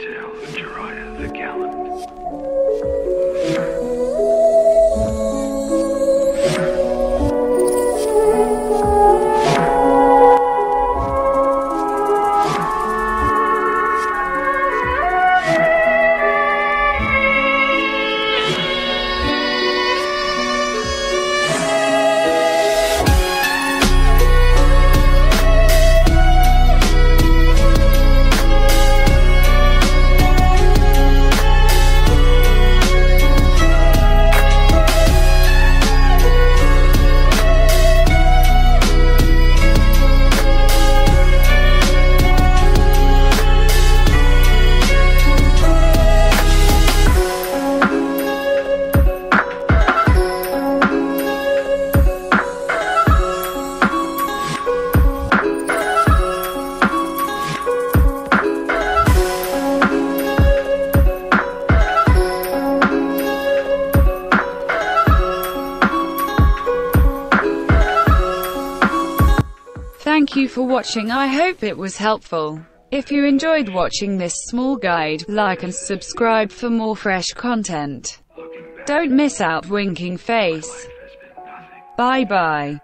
tale of Jeriah the Gallant. For watching I hope it was helpful. If you enjoyed watching this small guide, like and subscribe for more fresh content. Don't miss out winking face. Bye bye.